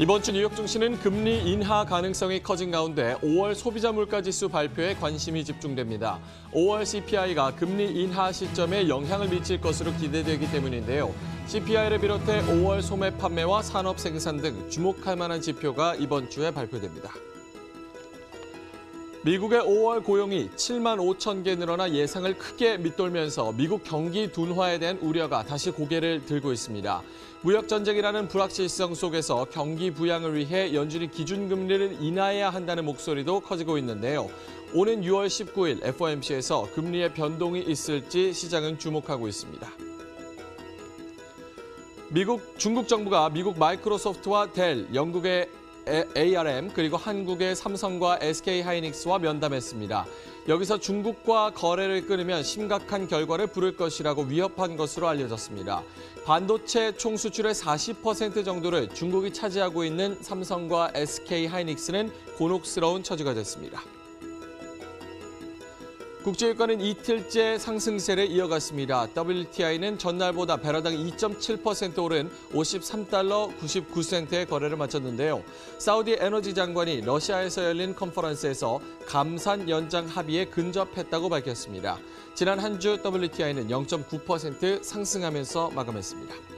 이번 주 뉴욕 증시는 금리 인하 가능성이 커진 가운데 5월 소비자 물가 지수 발표에 관심이 집중됩니다. 5월 CPI가 금리 인하 시점에 영향을 미칠 것으로 기대되기 때문인데요. CPI를 비롯해 5월 소매 판매와 산업 생산 등 주목할 만한 지표가 이번 주에 발표됩니다. 미국의 5월 고용이 7만 5천 개 늘어나 예상을 크게 밑돌면서 미국 경기 둔화에 대한 우려가 다시 고개를 들고 있습니다. 무역 전쟁이라는 불확실성 속에서 경기 부양을 위해 연준이 기준금리를 인하해야 한다는 목소리도 커지고 있는데요. 오는 6월 19일 FOMC에서 금리의 변동이 있을지 시장은 주목하고 있습니다. 미국 중국 정부가 미국 마이크로소프트와 델, 영국의 ARM 그리고 한국의 삼성과 SK하이닉스와 면담했습니다. 여기서 중국과 거래를 끊으면 심각한 결과를 부를 것이라고 위협한 것으로 알려졌습니다. 반도체 총 수출의 40% 정도를 중국이 차지하고 있는 삼성과 SK하이닉스는 곤혹스러운 처지가 됐습니다. 국제유가는 이틀째 상승세를 이어갔습니다. WTI는 전날보다 배럴당 2.7% 오른 53달러 99센트의 거래를 마쳤는데요. 사우디 에너지 장관이 러시아에서 열린 컨퍼런스에서 감산 연장 합의에 근접했다고 밝혔습니다. 지난 한 주 WTI는 0.9% 상승하면서 마감했습니다.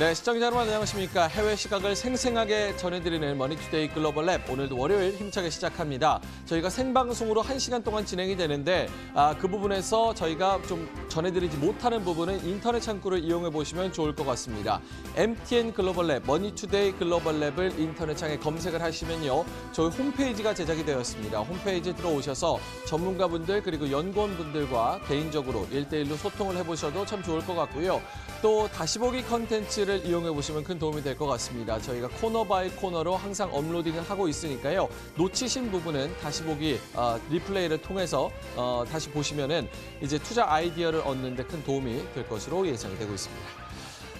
네, 시청자 여러분 안녕하십니까. 해외 시각을 생생하게 전해드리는 머니투데이 글로벌 랩. 오늘도 월요일 힘차게 시작합니다. 저희가 생방송으로 한시간 동안 진행이 되는데 아, 그 부분에서 저희가 좀 전해드리지 못하는 부분은 인터넷 창구를 이용해 보시면 좋을 것 같습니다. MTN 글로벌 랩, 머니투데이 글로벌 랩을 인터넷 창에 검색을 하시면요. 저희 홈페이지가 제작이 되었습니다. 홈페이지 들어오셔서 전문가분들 그리고 연구원분들과 개인적으로 일대일로 소통을 해보셔도 참 좋을 것 같고요. 또 다시 보기 컨텐츠를 이용해 보시면 큰 도움이 될 것 같습니다. 저희가 corner by corner로 항상 uploading을 하고 있으니까요. 놓치신 부분은 다시 보기 어, replay를 통해서 어, 다시 보시면은 이제 투자 아이디어를 얻는 데 큰 도움이 될 것으로 예상이 되고 있습니다.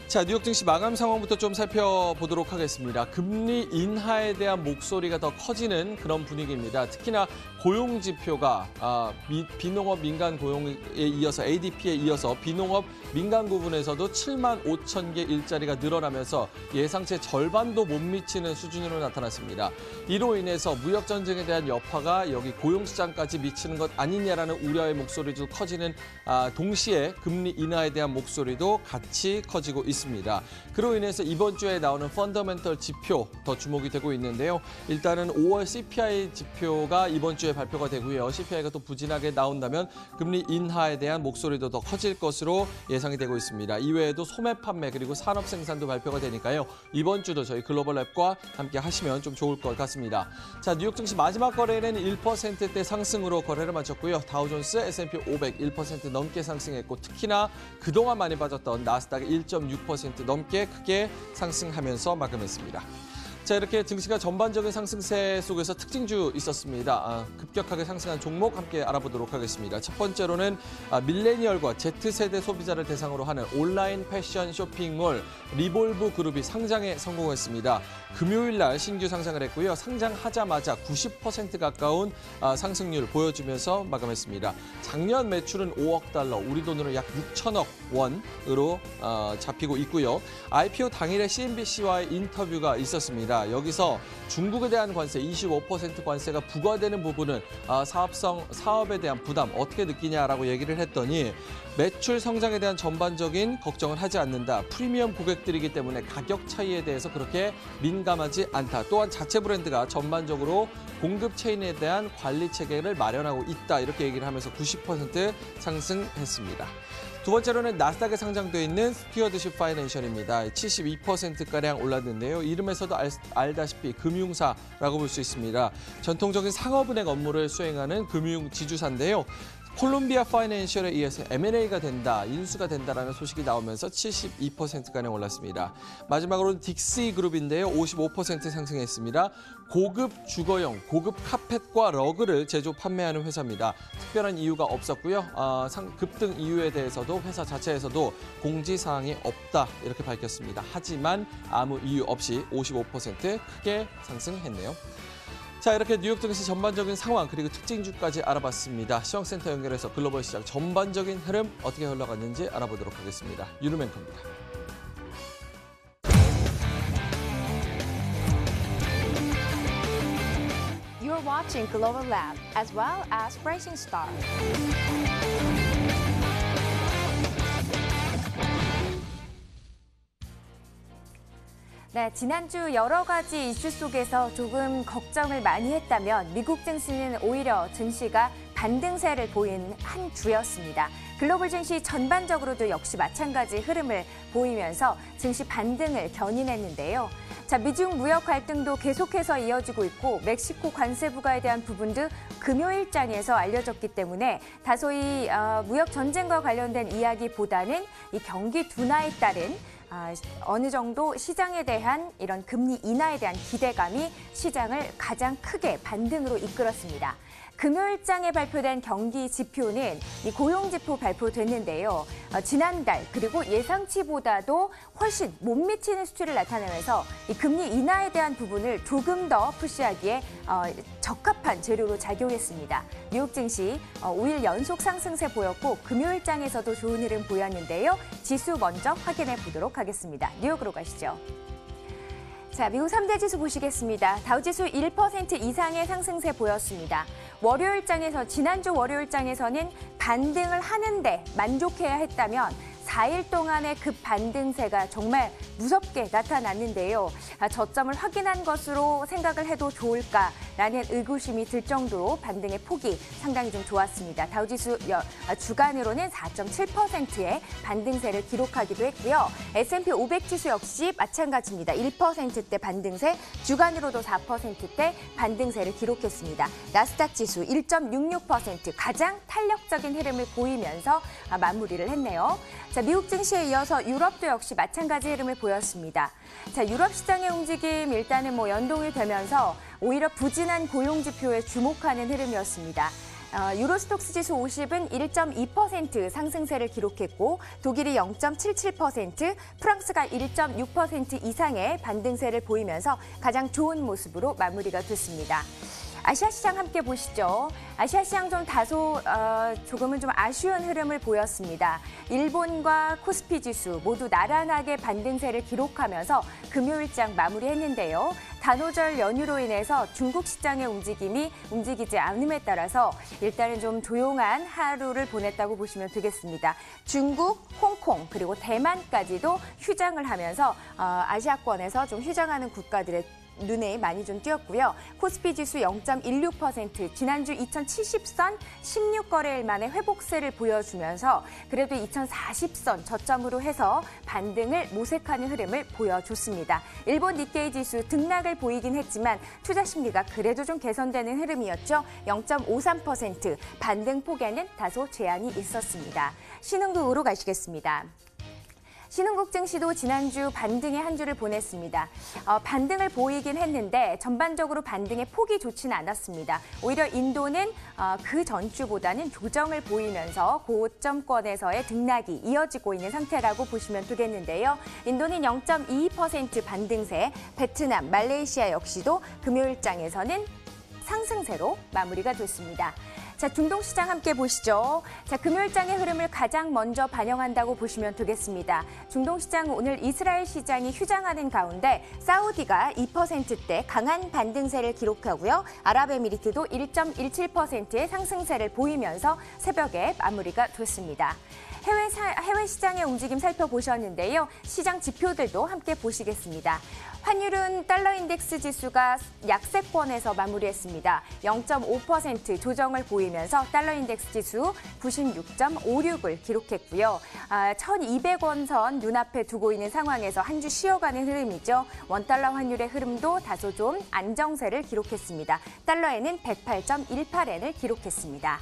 자, 뉴욕 증시 마감 상황부터 좀 살펴보도록 하겠습니다. 금리 인하에 대한 목소리가 더 커지는 그런 분위기입니다. 특히나 고용 지표가 아, 비농업 민간 고용에 이어서 ADP에 이어서 비농업 민간 부분에서도 7만 5천 개 일자리가 늘어나면서 예상치 절반도 못 미치는 수준으로 나타났습니다. 이로 인해서 무역 전쟁에 대한 여파가 여기 고용 시장까지 미치는 것 아니냐라는 우려의 목소리도 커지는 아, 동시에 금리 인하에 대한 목소리도 같이 커지고 있습니다. 그로 인해서 이번 주에 나오는 펀더멘털 지표 더 주목이 되고 있는데요. 일단은 5월 CPI 지표가 이번 주에 발표가 되고요. CPI가 또 부진하게 나온다면 금리 인하에 대한 목소리도 더 커질 것으로 예상 이 되고 있습니다. 이외에도 소매 판매 그리고 산업 생산도 발표가 되니까요. 이번 주도 저희 글로벌 랩과 함께 하시면 좀 좋을 것 같습니다. 자, 뉴욕 증시 마지막 거래는 1%대 상승으로 거래를 마쳤고요. 다우존스, S&P 500 1% 넘게 상승했고 특히나 그동안 많이 빠졌던 나스닥 1.6% 10% 넘게 크게 상승하면서 마감했습니다. 자 이렇게 증시가 전반적인 상승세 속에서 특징주 있었습니다. 아, 급격하게 상승한 종목 함께 알아보도록 하겠습니다. 첫 번째로는 아, 밀레니얼과 Z세대 소비자를 대상으로 하는 온라인 패션 쇼핑몰 리볼브 그룹이 상장에 성공했습니다. 금요일 날 신규 상장을 했고요. 상장하자마자 90% 가까운 아, 상승률 보여주면서 마감했습니다. 작년 매출은 5억 달러, 우리 돈으로 약 6천억 원으로 어, 잡히고 있고요. IPO 당일에 CNBC와의 인터뷰가 있었습니다. 여기서 중국에 대한 관세 25% 관세가 부과되는 부분은 아, 사업성 사업에 대한 부담 어떻게 느끼냐라고 얘기를 했더니 매출 성장에 대한 전반적인 걱정을 하지 않는다. 프리미엄 고객들이기 때문에 가격 차이에 대해서 그렇게 민감하지 않다. 또한 자체 브랜드가 전반적으로 공급 체인에 대한 관리 체계를 마련하고 있다. 이렇게 얘기를 하면서 90% 상승했습니다. 두 번째로는 나스닥에 상장되어 있는 스튜어드십 파이낸셜입니다. 72%가량 올랐는데요. 이름에서도 알, 다시피 금융사라고 볼 수 있습니다. 전통적인 상업은행 업무를 수행하는 금융 지주사인데요. 콜롬비아 파이낸셜에 의해서 M&A가 된다, 인수가 된다라는 소식이 나오면서 72%가량 올랐습니다. 마지막으로 딕시 그룹인데요. 55% 상승했습니다. 고급 주거용, 고급 카펫과 러그를 제조 판매하는 회사입니다. 특별한 이유가 없었고요. 어, 급등 이유에 대해서도 회사 자체에서도 공지사항이 없다 이렇게 밝혔습니다. 하지만 아무 이유 없이 55% 크게 상승했네요. 자 이렇게 뉴욕 등시 전반적인 상황 그리고 특징주까지 알아봤습니다. 시황센터 연결해서 글로벌 시장 전반적인 흐름 어떻게 흘러갔는지 알아보도록 하겠습니다. 유르맨커입니다. 유 watching as well as Rising 네, 지난주 여러 가지 이슈 속에서 조금 걱정을 많이 했다면 미국 증시는 오히려 증시가 반등세를 보인 한 주였습니다. 글로벌 증시 전반적으로도 역시 마찬가지 흐름을 보이면서 증시 반등을 견인했는데요. 자, 미중 무역 갈등도 계속해서 이어지고 있고 멕시코 관세 부과에 대한 부분도 금요일 장에서 알려졌기 때문에 다소 이 어, 무역 전쟁과 관련된 이야기보다는 이 경기 둔화에 따른 아, 어느 정도 시장에 대한 이런 금리 인하에 대한 기대감이 시장을 가장 크게 반등으로 이끌었습니다. 금요일장에 발표된 경기 지표는 이 고용지표 발표됐는데요. 어, 지난달 그리고 예상치보다도 훨씬 못 미치는 수치를 나타내면서 이 금리 인하에 대한 부분을 조금 더 푸시하기에 어, 적합한 재료로 작용했습니다. 뉴욕 증시 어, 5일 연속 상승세 보였고 금요일장에서도 좋은 흐름 보였는데요. 지수 먼저 확인해 보도록 하겠습니다. 뉴욕으로 가시죠. 자, 미국 3대 지수 보시겠습니다. 다우지수 1% 이상의 상승세 보였습니다. 월요일장에서 지난주 월요일장에서는 반등을 하는데 만족해야 했다면 4일 동안의 급 반등세가 정말 무섭게 나타났는데요. 아, 저점을 확인한 것으로 생각을 해도 좋을까 라는 의구심이 들 정도로 반등의 폭이 상당히 좀 좋았습니다. 다우지수 아, 주간으로는 4.7%의 반등세를 기록하기도 했고요. S&P 500 지수 역시 마찬가지입니다. 1%대 반등세, 주간으로도 4%대 반등세를 기록했습니다. 나스닥 지수 1.66% 가장 탄력적인 흐름을 보이면서 아, 마무리를 했네요. 자, 미국 증시에 이어서 유럽도 역시 마찬가지 흐름을 보였습니다. 자, 유럽 시장의 움직임 일단은 뭐 연동이 되면서 오히려 부진한 고용 지표에 주목하는 흐름이었습니다. 어, 유로스톡스 지수 50은 1.2% 상승세를 기록했고 독일이 0.77%, 프랑스가 1.6% 이상의 반등세를 보이면서 가장 좋은 모습으로 마무리가 됐습니다. 아시아 시장 함께 보시죠. 아시아 시장 좀 다소 어, 조금은 좀 아쉬운 흐름을 보였습니다. 일본과 코스피 지수 모두 나란하게 반등세를 기록하면서 금요일장 마무리했는데요. 단오절 연휴로 인해서 중국 시장의 움직임이 움직이지 않음에 따라서 일단은 좀 조용한 하루를 보냈다고 보시면 되겠습니다. 중국, 홍콩 그리고 대만까지도 휴장을 하면서 어, 아시아권에서 좀 휴장하는 국가들의 눈에 많이 좀 띄었고요. 코스피 지수 0.16% 지난주 2070선 16거래일 만에 회복세를 보여주면서 그래도 2040선 저점으로 해서 반등을 모색하는 흐름을 보여줬습니다. 일본 니케이 지수 등락을 보이긴 했지만 투자 심리가 그래도 좀 개선되는 흐름이었죠. 0.53% 반등 폭에는 다소 제한이 있었습니다. 신흥국으로 가시겠습니다. 신흥국 증시도 지난주 반등의 한 주를 보냈습니다. 어, 반등을 보이긴 했는데 전반적으로 반등의 폭이 좋지는 않았습니다. 오히려 인도는 어, 그 전주보다는 조정을 보이면서 고점권에서의 등락이 이어지고 있는 상태라고 보시면 되겠는데요. 인도는 0.22% 반등세, 베트남, 말레이시아 역시도 금요일장에서는 상승세로 마무리가 됐습니다. 자, 중동 시장 함께 보시죠. 자, 금요일장의 흐름을 가장 먼저 반영한다고 보시면 되겠습니다. 중동 시장 오늘 이스라엘 시장이 휴장하는 가운데 사우디가 2%대 강한 반등세를 기록하고요. 아랍에미리트도 1.17%의 상승세를 보이면서 새벽에 마무리가 됐습니다. 해외, 사, 해외 시장의 움직임 살펴보셨는데요. 시장 지표들도 함께 보시겠습니다. 환율은 달러 인덱스 지수가 약세권에서 마무리했습니다. 0.5% 조정을 보이면서 달러 인덱스 지수 96.56을 기록했고요. 아, 1,200원 선 눈앞에 두고 있는 상황에서 한 주 쉬어가는 흐름이죠. 원달러 환율의 흐름도 다소 좀 안정세를 기록했습니다. 달러에는 108.18엔을 기록했습니다.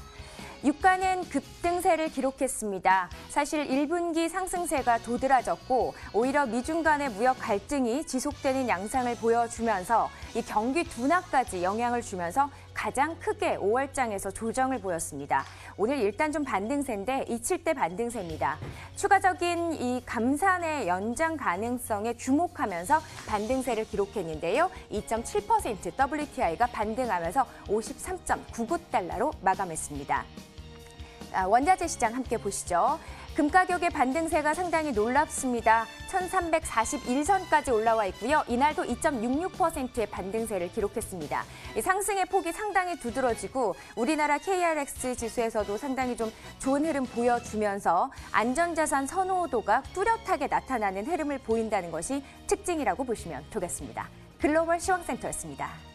유가는 급등세를 기록했습니다. 사실 1분기 상승세가 도드라졌고 오히려 미중 간의 무역 갈등이 지속되는 양상을 보여주면서 이 경기 둔화까지 영향을 주면서 가장 크게 5월장에서 조정을 보였습니다. 오늘 일단 좀 반등세인데 27대 반등세입니다. 추가적인 이 감산의 연장 가능성에 주목하면서 반등세를 기록했는데요. 2.7% WTI가 반등하면서 53.99달러로 마감했습니다. 아, 원자재 시장 함께 보시죠. 금 가격의 반등세가 상당히 놀랍습니다. 1341선까지 올라와 있고요. 이날도 2.66%의 반등세를 기록했습니다. 이 상승의 폭이 상당히 두드러지고 우리나라 KRX 지수에서도 상당히 좀 좋은 흐름 보여주면서 안전자산 선호도가 뚜렷하게 나타나는 흐름을 보인다는 것이 특징이라고 보시면 되겠습니다. 글로벌 시황센터였습니다.